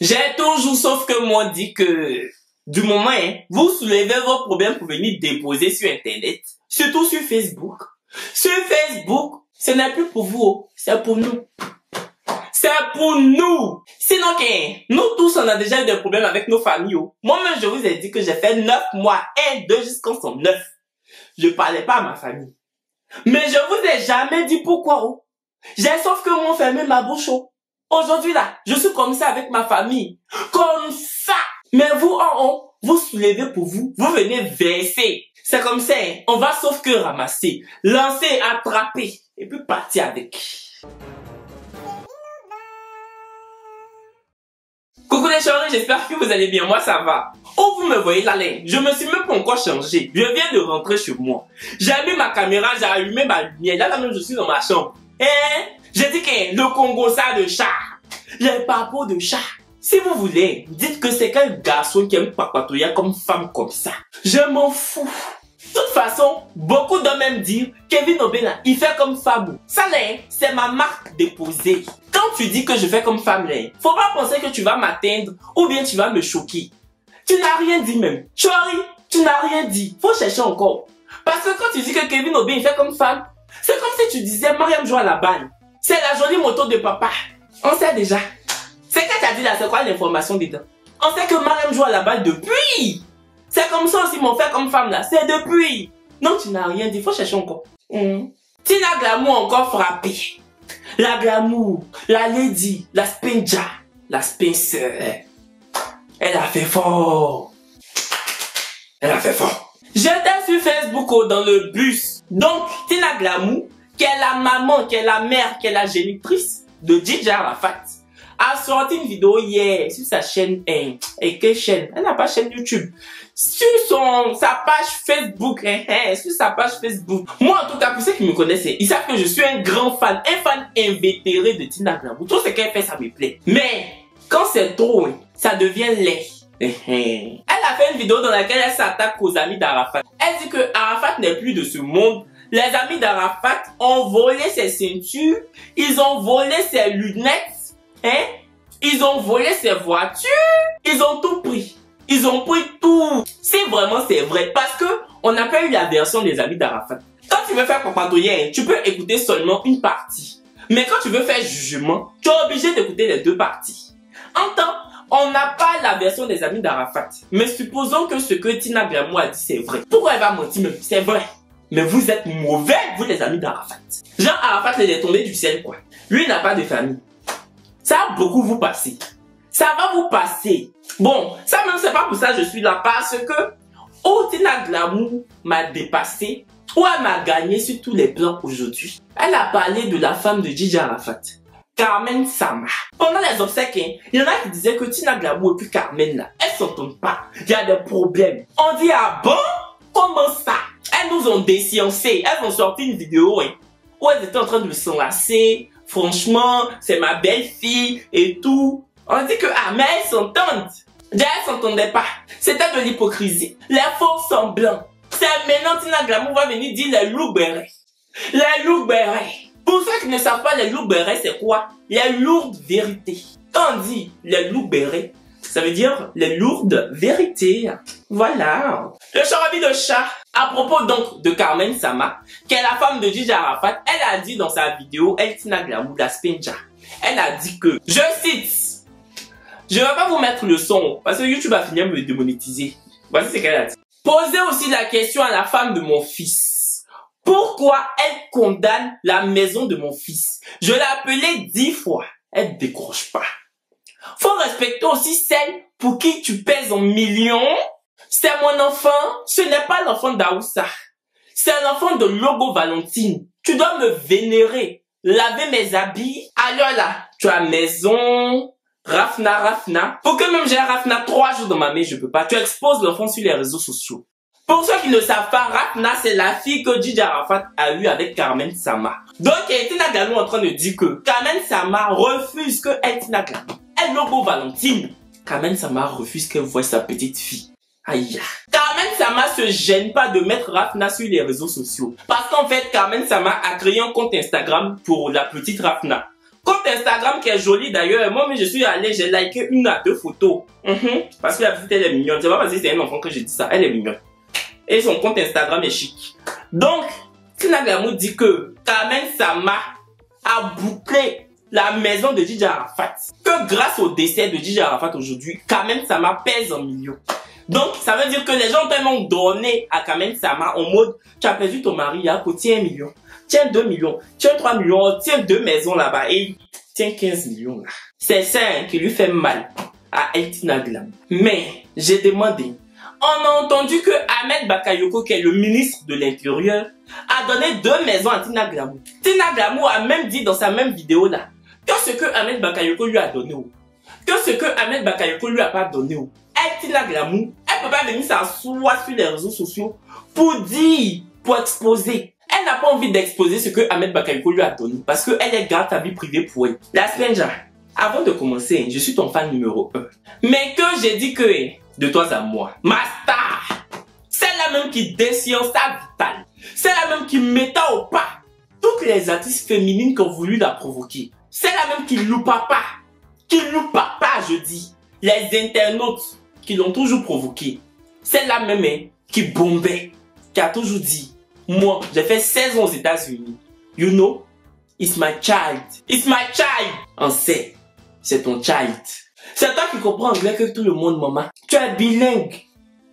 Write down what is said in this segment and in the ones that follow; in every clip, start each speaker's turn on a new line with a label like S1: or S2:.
S1: J'ai toujours sauf que moi dit que du moment hein, vous soulevez vos problèmes pour venir déposer sur internet, surtout sur Facebook. Sur Facebook, ce n'est plus pour vous, c'est pour nous. C'est pour nous. Sinon, nous tous, on a déjà des problèmes avec nos familles. Oh. Moi-même, je vous ai dit que j'ai fait 9 mois, 1, 2 jusqu'en son 9. Je parlais pas à ma famille. Mais je vous ai jamais dit pourquoi. Oh. J'ai sauf que m'ont fermé ma bouche. Oh. Aujourd'hui là, je suis comme ça avec ma famille. Comme ça. Mais vous en haut, vous soulevez pour vous. Vous venez verser. C'est comme ça. Hein. On va sauf que ramasser, lancer, attraper et puis partir avec. Coucou les chéris, j'espère que vous allez bien. Moi, ça va. Oh, vous me voyez là, je me suis même pas encore changé. Je viens de rentrer chez moi. J'ai allumé ma caméra, j'ai allumé ma lumière. Là, là même, je suis dans ma chambre. Eh, j'ai dit que le Congo, ça de chat. Les papos de chat. Si vous voulez, dites que c'est quel garçon qui aime papatouiller comme femme comme ça. Je m'en fous. De toute façon, beaucoup d'hommes même dire Kevin Obena, il fait comme femme. Ça c'est ma marque déposée. Quand tu dis que je fais comme femme, là, faut pas penser que tu vas m'atteindre ou bien tu vas me choquer. Tu n'as rien dit même. Chori, tu n'as rien dit. Faut chercher encore. Parce que quand tu dis que Kevin Obena, il fait comme femme, c'est comme si tu disais Mariam joue à la balle. C'est la jolie moto de papa. On sait déjà. C'est que tu as dit là, c'est quoi l'information dedans? On sait que Mariam joue à la balle depuis. C'est comme ça aussi mon fait comme femme là. C'est depuis. Non, tu n'as rien dit. Faut chercher encore. Mmh. Tina Glamour encore frappé. La Glamour, la Lady, la Spinja, la Spencer. Elle a fait fort. Elle a fait fort. J'étais sur Facebook oh, dans le bus. Donc, Tina Glamour, qui est la maman, qui est la mère, qui est la génitrice de DJ Arafat, a sorti une vidéo hier sur sa chaîne. Hein, et quelle chaîne? Elle n'a pas chaîne YouTube. Sur son, sa page Facebook, hein, hein, sur sa page Facebook. Moi, en tout cas, pour ceux qui me connaissent, ils savent que je suis un grand fan, un fan invétéré de Tina Glamour. Tout ce qu'elle fait, ça me plaît. Mais, quand c'est trop, ça devient laid. Elle fait une vidéo dans laquelle elle s'attaque aux amis d'Arafat. Elle dit que Arafat n'est plus de ce monde. Les amis d'Arafat ont volé ses ceintures, ils ont volé ses lunettes, Hein? Ils ont volé ses voitures. Ils ont tout pris. Ils ont pris tout. Si vraiment c'est vrai. Parce que on n'a pas eu la version des amis d'Arafat. Quand tu veux faire papatouiller, tu peux écouter seulement une partie. Mais quand tu veux faire jugement, tu es obligé d'écouter les deux parties. En temps, on n'a pas la version des amis d'Arafat. Mais supposons que ce que Tina Glamour a dit, c'est vrai. Pourquoi elle va mentir même C'est vrai? Mais vous êtes mauvais, vous les amis d'Arafat. Jean Arafat, il est tombé du ciel, quoi. Lui, il n'a pas de famille. Ça va beaucoup vous passer. Ça va vous passer. Bon, ça même c'est pas pour ça que je suis là parce que Otina Glamour m'a dépassé ou elle m'a gagné sur tous les plans aujourd'hui. Elle a parlé de la femme de Gigi Arafat. Carmen Sama. Pendant les obsèques, hein, il y en a qui disaient que Tina Glamour et puis Carmen là, elles s'entendent pas. Il y a des problèmes. On dit ah bon? Comment ça? Elles nous ont déciencé. Elles ont sorti une vidéo hein, où elles étaient en train de s'enlacer, franchement, c'est ma belle-fille et tout. On dit que, ah, mais elles s'entendent. Déjà, elles s'entendaient pas. C'était de l'hypocrisie. Les faux semblants. C'est maintenant Tina Glamour va venir dire les loups. Les loups. Pour ceux qui ne savent pas, les loups bérets, c'est quoi? Les lourdes vérités. Quand on dit les loups bérets, ça veut dire les lourdes vérités. Voilà. Le charabi de chat. À propos donc de Carmen Sama, qui est la femme de Gigi Arafat, elle a dit dans sa vidéo, El Spinja, elle a dit que, je cite, je vais pas vous mettre le son, parce que YouTube va finir me démonétiser. Voici ce qu'elle a dit. Posez aussi la question à la femme de mon fils. Pourquoi elle condamne la maison de mon fils? Je l'ai appelée dix fois. Elle décroche pas. Faut respecter aussi celle pour qui tu pèses en millions. C'est mon enfant, ce n'est pas l'enfant d'Aoussa. C'est l'enfant de Logo Valentine. Tu dois me vénérer, laver mes habits. Alors là, tu as maison, Rafna, Rafna. Pour que même j'ai Rafna trois jours dans ma main, je peux pas. Tu exposes l'enfant sur les réseaux sociaux. Pour ceux qui ne savent pas, Rafna, c'est la fille que Didi Arafat a eu avec Carmen Sama. Donc, Etina Galou en train de dire que Carmen Sama refuse que Etina Galou elle logo Valentine. Carmen Sama refuse qu'elle voie sa petite fille. Aïe. Carmen Sama se gêne pas de mettre Rafna sur les réseaux sociaux. Parce qu'en fait, Carmen Sama a créé un compte Instagram pour la petite Rafna. Compte Instagram qui est joli d'ailleurs. Moi, je suis allé, j'ai liké une à deux photos. Mhm. Parce que la petite, elle est mignonne. C'est pas parce que c'est un enfant que j'ai dit ça. Elle est mignonne. Et son compte Instagram est chic. Donc, Tina Glamour dit que Carmen Sama a bouclé la maison de DJ Arafat. Que grâce au décès de DJ Arafat aujourd'hui, Carmen Sama pèse un million. Donc, ça veut dire que les gens tellement donné à Carmen Sama en mode, tu as perdu ton mari, il a un million, tiens 2 millions, tiens 3 millions, tiens deux maisons là-bas et tiens 15 millions là. C'est ça hein, qui lui fait mal à Tina Glamour. Mais, j'ai demandé, on a entendu que Ahmed Bakayoko, qui est le ministre de l'Intérieur, a donné deux maisons à Tina Glamour. Tina Glamour a même dit dans sa même vidéo là, que ce que Ahmed Bakayoko lui a donné, que ce que Ahmed Bakayoko lui a pas donné, elle, Tina Glamour, elle peut pas venir s'asseoir sur les réseaux sociaux pour dire, pour exposer. Elle n'a pas envie d'exposer ce que Ahmed Bakayoko lui a donné parce qu'elle est garde sa vie privée pour elle. La Spenja, avant de commencer, je suis ton fan numéro 1. Mais que j'ai dit que de toi à moi, ma star, c'est la même qui déchire sa vitale. C'est la même qui mettait au pas toutes les artistes féminines qui ont voulu la provoquer. C'est la même qui loue papa. Qui loue papa, je dis. Les internautes qui l'ont toujours provoqué. C'est la même hein, qui bombait. Qui a toujours dit, moi, j'ai fait 16 ans aux États-Unis. You know, it's my child. It's my child. On sait, c'est ton child. C'est toi qui comprends anglais que tout le monde, maman. Tu es bilingue.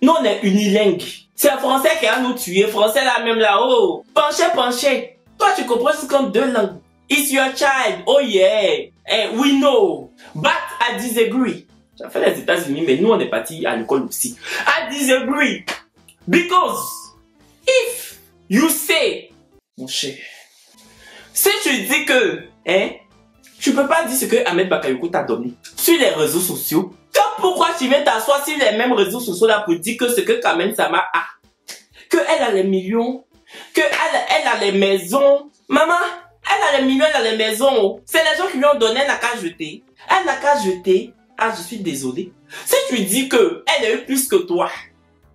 S1: Nous, on est unilingue. C'est le français qui a nous tué. Français là même là-haut. Penchez, penchez. Toi, tu comprends juste comme deux langues. It's your child. Oh yeah. And we know. But I disagree. J'ai fait les États-Unis, mais nous, on est parti à l'école aussi. I disagree. Because if you say, mon cher, si tu dis que, hein, tu peux pas dire ce que Ahmed Bakayoko t'a donné sur les réseaux sociaux. Que pourquoi tu viens t'asseoir sur les mêmes réseaux sociaux là pour dire que ce que Kamen Sama a, que elle a les millions, que elle, a les maisons. Maman, elle a les millions, elle a les maisons. C'est les gens qui lui ont donné, elle n'a qu'à jeter. Elle n'a qu'à jeter. Ah, je suis désolé. Si tu dis que elle a eu plus que toi,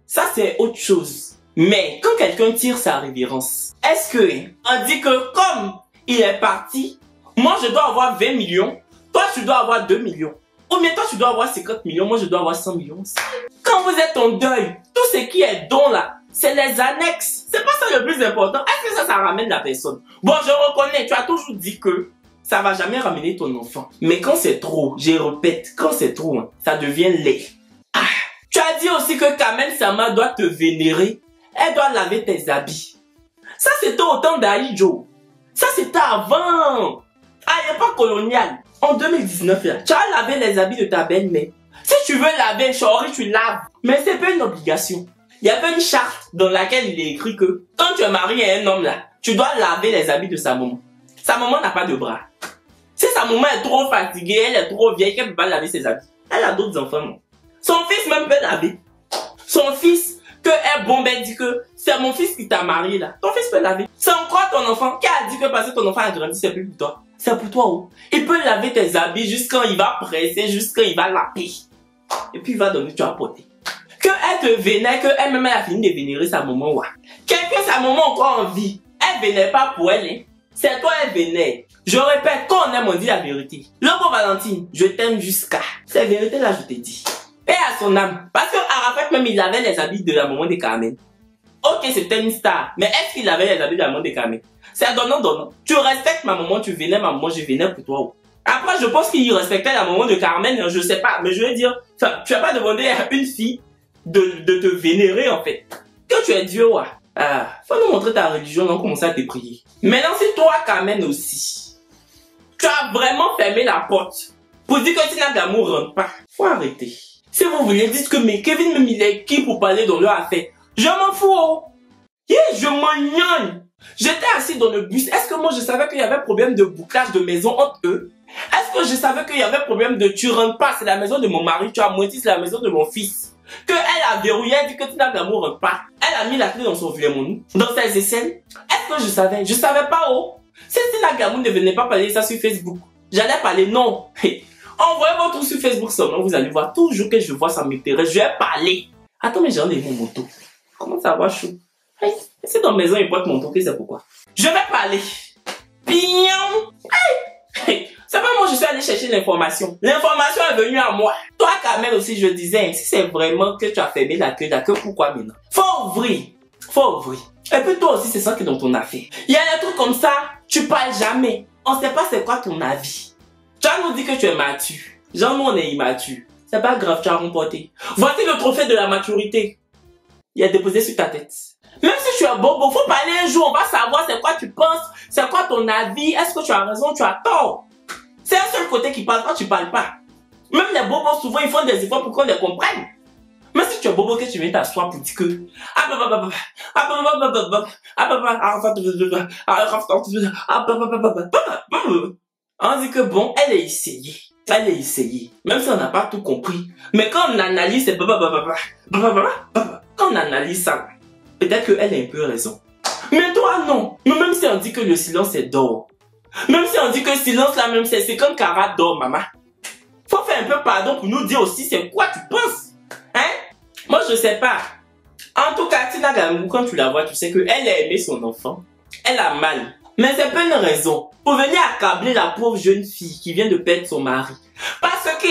S1: ça c'est autre chose. Mais quand quelqu'un tire sa révérence, est-ce que on dit que comme il est parti, moi je dois avoir 20 millions, toi tu dois avoir 2 millions. Ou bien toi tu dois avoir 50 millions, moi je dois avoir 100 millions. Quand vous êtes en deuil, tout ce qui est don là, c'est les annexes. C'est pas ça le plus important. Est-ce que ça, ça ramène la personne? Bon, je reconnais, tu as toujours dit que ça va jamais ramener ton enfant. Mais quand c'est trop, je répète, quand c'est trop, hein, ça devient laid. Ah, tu as dit aussi que Kamel Sama doit te vénérer. Elle doit laver tes habits. Ça, c'était au temps d'Aïdjo. Ça, c'était avant. À l'époque coloniale. En 2019, là, tu as lavé les habits de ta belle-mère. Si tu veux laver, chérie, tu laves. Mais c'est pas une obligation. Il y avait une charte dans laquelle il est écrit que quand tu es marié à un homme là, tu dois laver les habits de sa maman. Sa maman n'a pas de bras. Si sa maman est trop fatiguée, elle est trop vieille, qu'elle peut pas laver ses habits. Elle a d'autres enfants. Non? Son fils même peut laver. Son fils, que est bon, ben dit que c'est mon fils qui t'a marié là. Ton fils peut laver. C'est encore ton enfant qui a dit que parce que ton enfant a grandi, c'est plus pour toi? C'est pour toi, oh. Il peut laver tes habits jusqu'à il va presser, jusqu'à il va laver. Et puis il va donner, tu vas porter. Que elle te vénère, que elle-même elle a fini de vénérer sa maman, ouais. Quelqu'un, sa maman encore en vie. Elle vénère pas pour elle, hein. C'est toi, elle vénère. Je répète, quand on aime, on dit la vérité. Logo Valentine, je t'aime jusqu'à. C'est vérité là, je te dis. Paix à son âme. Parce que Arafat même, il avait les habits de la maman de Carmen. Ok, c'était une star. Mais est-ce qu'il avait les habits de la maman de Carmen? C'est donnant, donnant. Tu respectes ma maman, tu vénères ma maman, je vénère pour toi. Après, je pense qu'il respectait la maman de Carmen, je sais pas. Mais je veux dire, tu as pas demandé à une fille de, te vénérer, en fait. Que tu es Dieu, ouais. Ah, faut nous montrer ta religion, on commence à te prier. Maintenant, si toi, Carmen aussi, tu as vraiment fermé la porte pour dire que tu n'as d'amour rentre pas, faut arrêter. Si vous voulez, dites que mais Kevin me est qui pour parler dans leur affaire. Je m'en fous, oh. Je m'en J'étais assis dans le bus. Est-ce que moi je savais qu'il y avait problème de bouclage de maison entre eux? Est-ce que je savais qu'il y avait problème de tu rentres pas, c'est la maison de mon mari, tu as moitié, c'est la maison de mon fils que elle a verrouillé, elle dit que tu n'as d'amour pas. Elle a mis la clé dans son vieux dans ses aisselles. Est-ce que je savais? Je savais pas, oh. Si Tina Gamou ne venait pas parler ça sur Facebook, j'allais parler, non. Envoyez votre sur Facebook seulement, vous allez voir. Toujours que je vois, ça m'intéresse. Je vais parler. Attends, mais j'ai enlevé mon moto. Comment ça va, chou? Hey, dans la maison, il porte mon c'est pourquoi? Je vais parler. Hey. C'est pas moi, je suis allé chercher l'information. L'information est venue à moi. Toi, Kamel aussi, je disais, si c'est vraiment que tu as fermé la queue, la queue, pourquoi maintenant? Faut ouvrir. Faut ouvrir. Et puis toi aussi, c'est ça qui est dans ton affaire. Il y a des trucs comme ça, tu parles jamais. On sait pas c'est quoi ton avis. Tu as nous dit que tu es mature. Genre, nous, on est immature. C'est pas grave, tu as remporté. Voici le trophée de la maturité. Il est déposé sur ta tête. Même si tu es bobo, faut parler un jour, on va savoir c'est quoi tu penses, c'est quoi ton avis, est-ce que tu as raison, tu as tort. C'est un seul côté qui parle, quand tu parles pas. Même les bobos, souvent, ils font des efforts pour qu'on les comprenne. Mais si tu es bobo que tu viens t'asseoir pour dire que on dit que bon, elle est essayée. Elle est essayée. Même si on n'a pas tout compris. Mais quand on analyse, c'est quand on analyse ça, peut-être qu'elle a un peu raison. Mais toi, non. Mais même si on dit que le silence est d'or. Même si on dit que le silence, là, même, c'est comme Cara d'or, maman. Faut faire un peu pardon pour nous dire aussi c'est quoi tu penses. Hein? Moi, je sais pas. En tout cas, Tina Gamou, quand tu la vois, tu sais qu'elle a aimé son enfant. Elle a mal. Mais c'est pas une raison pour venir accabler la pauvre jeune fille qui vient de perdre son mari. Parce que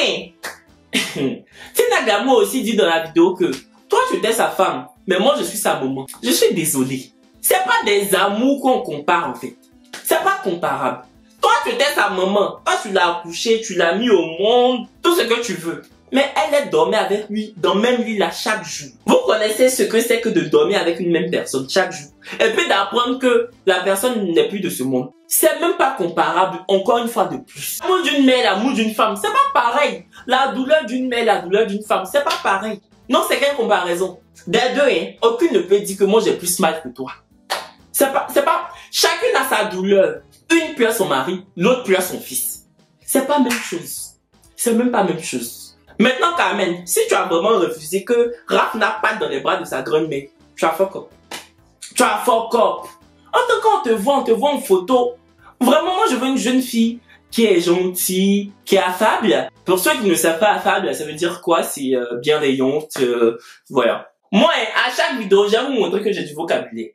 S1: Tina Gamou aussi dit dans la vidéo que toi tu étais sa femme, mais moi je suis sa maman. Je suis désolé. C'est pas des amours qu'on compare en fait. C'est pas comparable. Toi tu étais sa maman. Toi tu l'as accouché, tu l'as mis au monde, tout ce que tu veux mais elle est dormie avec lui dans même lit là chaque jour. Vous connaissez ce que c'est que de dormir avec une même personne chaque jour. Et puis d'apprendre que la personne n'est plus de ce monde. C'est même pas comparable, encore une fois de plus. L'amour d'une mère, l'amour d'une femme, c'est pas pareil. La douleur d'une mère, la douleur d'une femme, c'est pas pareil. Non, c'est quelle comparaison Des deux, hein, aucune ne peut dire que moi j'ai plus mal que toi. C'est pas, pas, chacune a sa douleur. Une pleure son mari, l'autre pleure son fils. C'est pas même chose. C'est même pas même chose. Maintenant, Carmen, si tu as vraiment refusé que Raph n'a pas dans les bras de sa grand-mère, tu as fuck up. Tu as fuck up. En tout cas, on te voit, on te voit en photo. Vraiment, moi, je veux une jeune fille qui est gentille, qui est affable. Pour ceux qui ne savent pas affable, ça veut dire quoi C'est euh, bienveillante, euh, voilà. Moi, à chaque vidéo, j'aime vous montrer que j'ai du vocabulaire.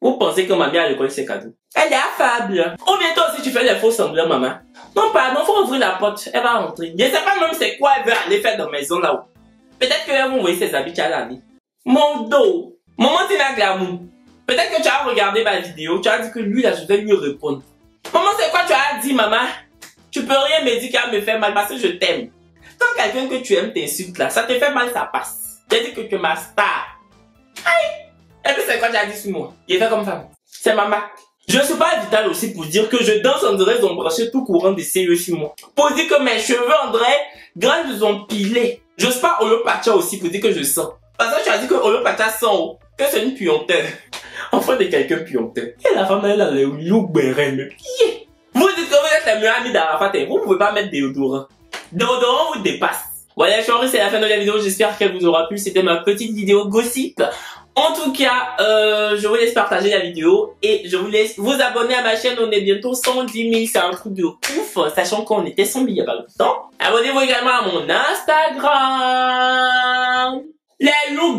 S1: Vous pensez que ma mère à l'école, c'est cadeau. Elle est affable. Ou bientôt aussi, tu fais les faux semblants, maman. Non, pardon, faut ouvrir la porte. Elle va rentrer. Je sais pas même c'est quoi elle veut aller faire dans la maison là-haut. Peut-être qu'elle va envoyer ses habits à l'année. Mon dos. Maman, c'est la glamour. Peut-être que tu as regardé ma vidéo, tu as dit que lui, là, je vais lui répondre. Maman, c'est quoi tu as dit, maman? Tu peux rien me dire qu'elle me fait mal parce que je t'aime. Quand quelqu'un que tu aimes t'insulte là, ça te fait mal, ça passe. J'ai dit que tu es ma star. Aïe! Et puis c'est quoi tu as dit sur moi? Il fait comme femme. C'est maman. Je suis pas vital aussi pour dire que je danse en dirait branché tout courant des sérieux sur moi. Pour dire que mes cheveux en dirait grands ont pilé. Je suis pas Olopacha aussi pour dire que je sens. Parce que tu as dit que Olopacha sent que c'est une puanteur. Enfin de quelqu'un puanteur. Et la femme elle a le bérenne. Vous dites que vous êtes la meilleure amie d'Arafat et vous pouvez pas mettre déodorant. Déodorant vous dépasse. Voilà, chérie, c'est la fin de la vidéo. J'espère qu'elle vous aura plu. C'était ma petite vidéo gossip. En tout cas, euh, je vous laisse partager la vidéo et je vous laisse vous abonner à ma chaîne. On est bientôt 110 000. C'est un truc de ouf, sachant qu'on était 100 000 il y a pas longtemps. Abonnez-vous également à mon Instagram. Les loups